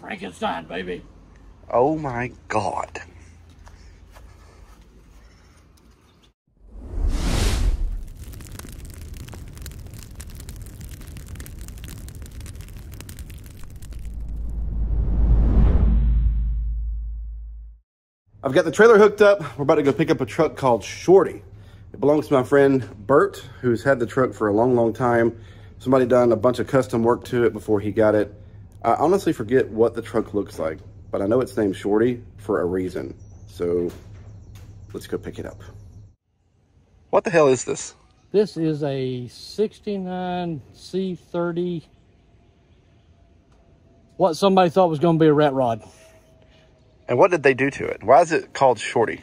Frankenstein, baby. Oh my God. I've got the trailer hooked up. We're about to go pick up a truck called Shorty. It belongs to my friend Bert, who's had the truck for a long, long time. Somebody done a bunch of custom work to it before he got it. I honestly forget what the truck looks like, but I know it's named Shorty for a reason. So let's go pick it up. What the hell is this? This is a 69 C30. What somebody thought was going to be a rat rod. And what did they do to it? Why is it called Shorty?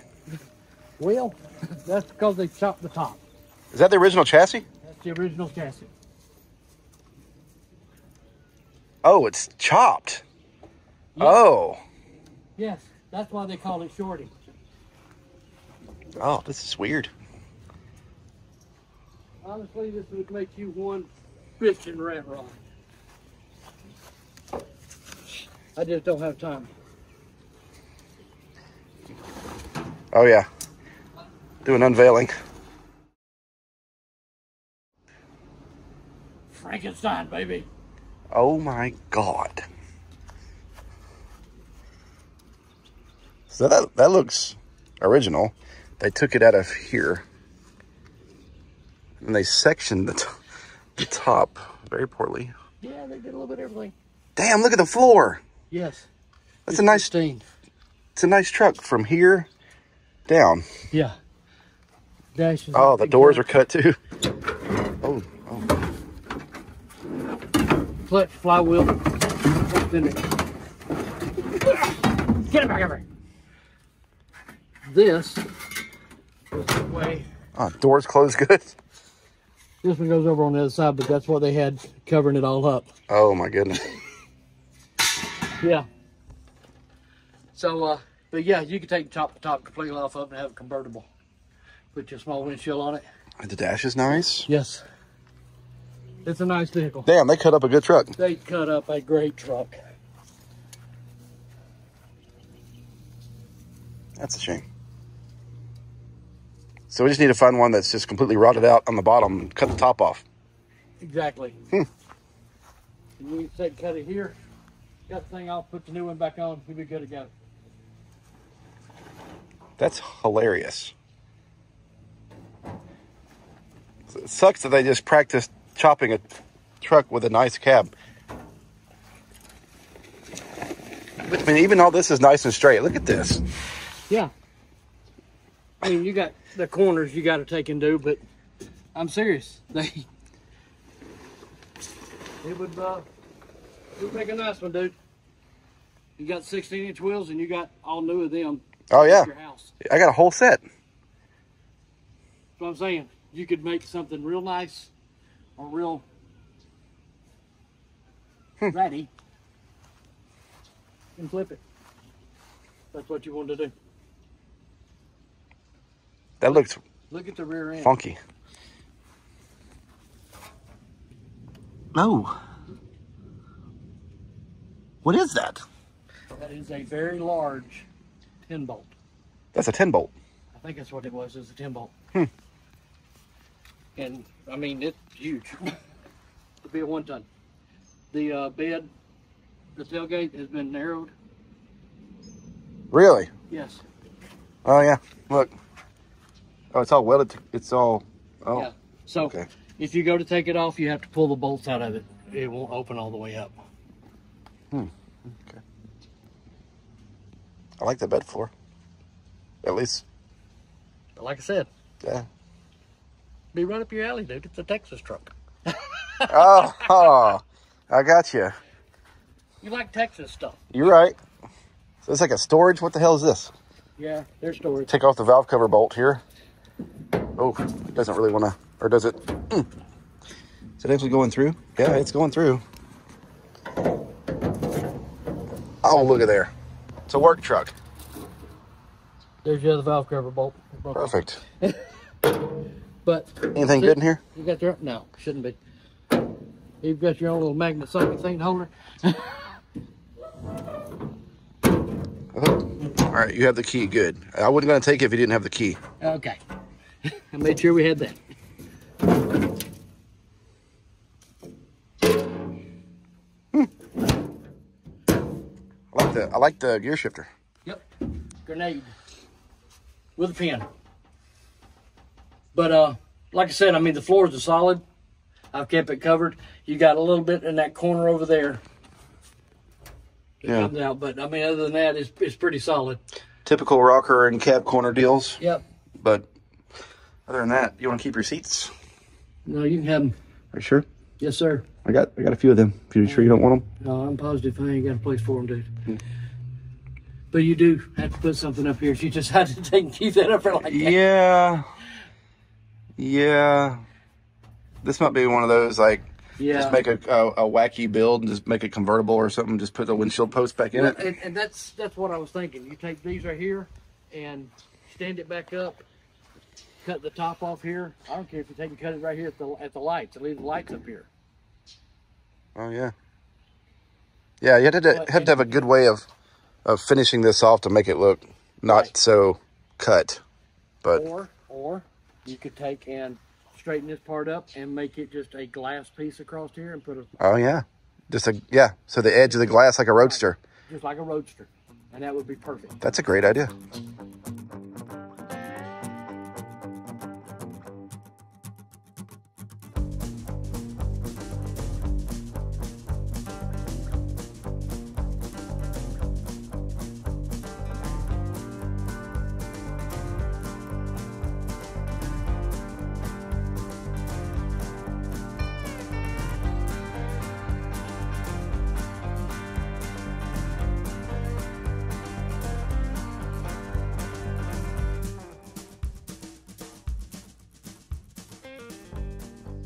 Well, that's because they chopped the top. Is that the original chassis? That's the original chassis. Oh, it's chopped. Oh. Yes, that's why they call it Shorty. Oh, this is weird. Honestly, this would make you one Christian rat rod. I just don't have time. Oh yeah. Do an unveiling. Frankenstein, baby. Oh my God. So that, that looks original. They took it out of here. And they sectioned the, the top very poorly. Yeah, they did a little bit of everything. Damn, look at the floor. Yes. That's a nice, stain. it's a nice truck from here down. Yeah. Dashes. Oh, the doors are cut too. Oh, oh. Clutch, flywheel. What's in it? Get it back over. This goes that way. Oh, doors closed good. This one goes over on the other side, but that's what they had covering it all up. Oh my goodness. Yeah. So, uh, but yeah, you can take the top the top completely off of it and have it convertible. Put your small windshield on it. The dash is nice. Yes. It's a nice vehicle. Damn, they cut up a good truck. They cut up a great truck. That's a shame. So we just need to find one that's just completely rotted out on the bottom and cut the top off. Exactly. Hmm. Can take cut it here, cut the thing off, put the new one back on, we'll be good to go. That's hilarious. It sucks that they just practiced chopping a truck with a nice cab. I mean, even all this is nice and straight. Look at this. Yeah. I mean, you got the corners you got to take and do, but I'm serious. They it would uh, it would make a nice one, dude. You got 16 inch wheels and you got all new of them. Oh, yeah. Your house. I got a whole set. That's what I'm saying. You could make something real nice or real ratty and flip it. That's what you want to do. That looks Look at the rear end. funky. No. What is that? That is a very large 10 bolt. That's a 10 bolt. I think that's what it was. It was a 10 bolt. Hmm. And I mean, it's huge to be a one ton. The uh, bed, the tailgate has been narrowed. Really? Yes. Oh, yeah. Look. Oh, it's all welded. It's all. Oh, Yeah. So okay. if you go to take it off, you have to pull the bolts out of it. It won't open all the way up. Hmm. Okay. I like the bed floor. At least, But like I said, yeah. Be right up your alley, dude. It's a Texas truck. oh, oh, I got you. You like Texas stuff? You're right. So it's like a storage. What the hell is this? Yeah, there's storage. Take off the valve cover bolt here. Oh, it doesn't really want to, or does it? Mm. Is it actually going through? Yeah, it's going through. Oh, look at there. It's a work truck. There's your other valve cover bolt. Perfect. But Anything good in here? You got your no, shouldn't be. You've got your own little magnet socket thing holder. Uh-huh. All right, you have the key. Good. I wasn't going to take it if you didn't have the key. Okay. I made sure we had that. Hmm. I like the I like the gear shifter. Yep. Grenade. With a pin. But uh like I said, I mean the floors are solid. I've kept it covered. You got a little bit in that corner over there. Yeah. comes out, but I mean other than that it's it's pretty solid. Typical rocker and cab corner deals, Yep. but other than that, you want to keep your seats? No, you can have them. Are you sure? Yes, sir. I got I got a few of them. If you're sure you don't want them. No, I'm positive I ain't got a place for them, dude. But you do have to put something up here if just had to take keep that up there like that. Yeah. Yeah. This might be one of those like Yeah. just make a, a, a wacky build and just make a convertible or something. Just put the windshield post back in Well, it. and, and that's that's what I was thinking. You take these right here and stand it back up, cut the top off here. I don't care if you take and cut it right here at the at the lights and leave the lights up here. Oh yeah. Yeah, you have to have to have a good way of of finishing this off to make it look not Right. so cut. But Or or you could take and straighten this part up and make it just a glass piece across here and put a oh yeah, just a yeah. So the edge of the glass like a roadster. just like a roadster, and that would be perfect. That's a great idea.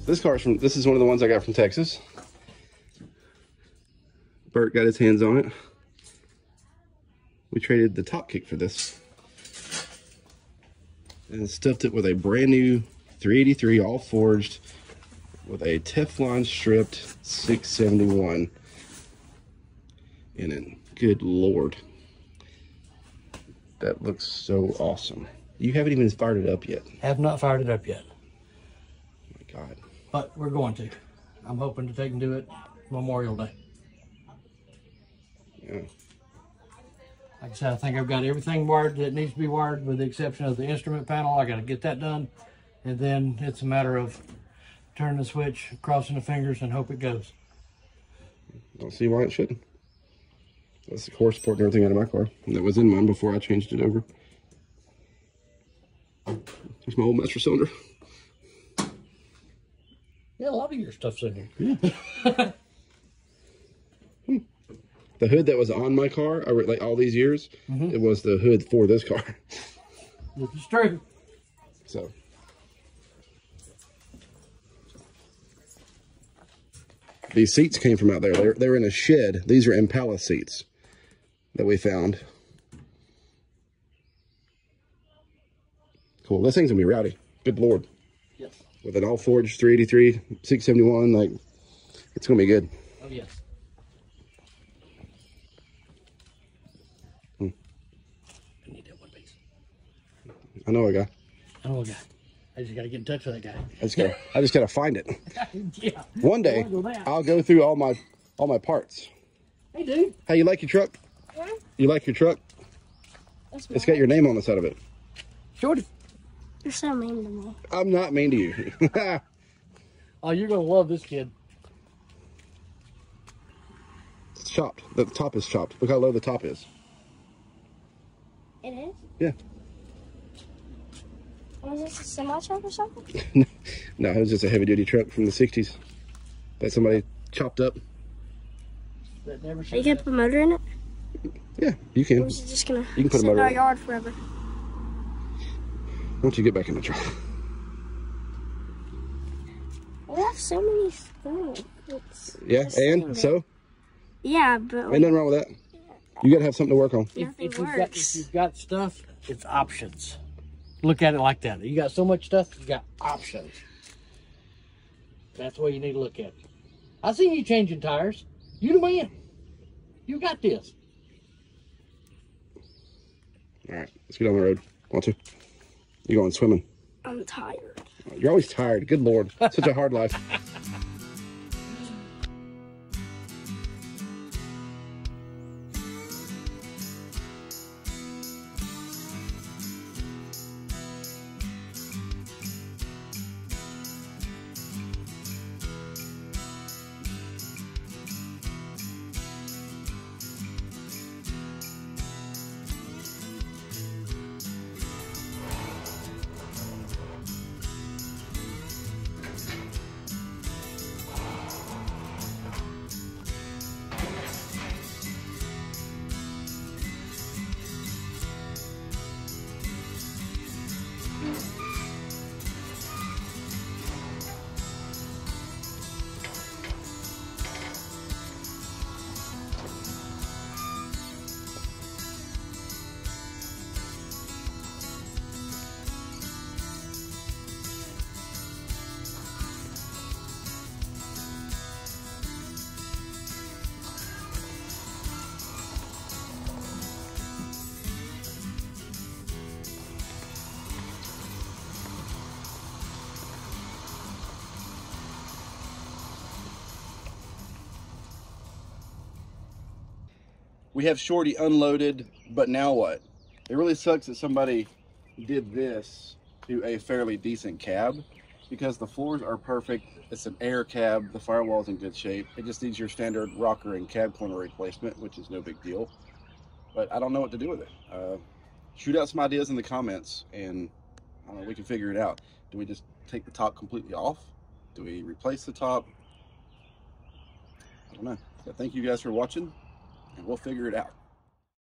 This car's from this is one of the ones I got from Texas. Bert got his hands on it. We traded the TopKick for this. And stuffed it with a brand new 383 all forged with a Teflon stripped 671 in it. Good lord. That looks so awesome. You haven't even fired it up yet. Have not fired it up yet, Oh my God. But we're going to. I'm hoping to take and do it Memorial Day. Yeah. Like I said, I think I've got everything wired that needs to be wired with the exception of the instrument panel. I got to get that done. And then it's a matter of turning the switch, crossing the fingers, and hope it goes. Don't see why it shouldn't. That's the core support and everything out of my car. That was in mine before I changed it over. There's my old master cylinder. Yeah, a lot of your stuff's in here. Yeah. The hood that was on my car, like all these years, mm-hmm. it was the hood for this car. Is true. So. These seats came from out there. They're, they're in a shed. These are Impala seats that we found. Cool. This thing's gonna be rowdy. Good lord. Yes. With an all forged 383, 671, like it's gonna be good. Oh, yes. Hmm. I need that one piece. I know a guy. I know a guy. I just got to get in touch with that guy. I just gotta I just gotta find it. yeah. One day Look at that. I'll go through all my all my parts. Hey, dude. Hey, you like your truck? Yeah, You like your truck? that's It's mine. got your name on the side of it. Shorty. You're so mean to me. I'm not mean to you. Oh, you're going to love this kid. it's chopped. The top is chopped. Look how low the top is. It is? Yeah. Was this a semi truck or something? No, it was just a heavy duty truck from the 60s that somebody chopped up. That never Are you should gonna put a motor in it? Yeah, you Or can. is it just gonna You can put a sit motor in our yard forever? Once you get back in the truck. We have so many things. It's Yeah, and there. so? Yeah, but Ain't nothing wrong with that. You gotta have something to work on. if, Nothing if you've got if you've got stuff, it's options. Look at it like that. You got so much stuff, you got options. That's the way you need to look at it. I seen you changing tires. You the man. You got this. All right, let's get on the road. Want to? You going swimming? I'm tired. You're always tired. Good lord, such a hard life. we have Shorty unloaded, but now what? It really sucks that somebody did this to a fairly decent cab because the floors are perfect. It's an air cab. The firewall's in good shape. It just needs your standard rocker and cab corner replacement, which is no big deal. But I don't know what to do with it. Uh, shoot out some ideas in the comments and know, we can figure it out. Do we just take the top completely off? Do we replace the top? I don't know. Thank you guys for watching and we'll figure it out.